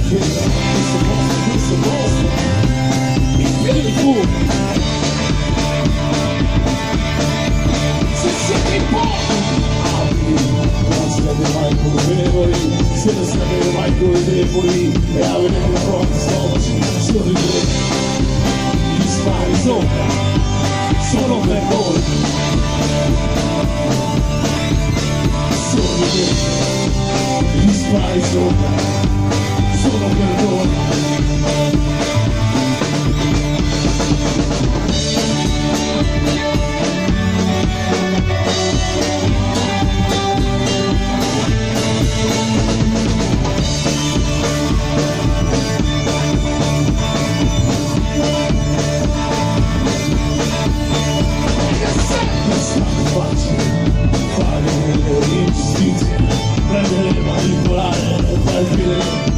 Penso un po' la spia. penso un po' quello. Neanche questo. Neanche questo. Se non sapevo mai come deboli e avevo la pronta stomaci sorridere gli spari sopra solo per voi spari sopra solo per voi è partire adesso